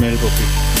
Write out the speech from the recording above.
mail copy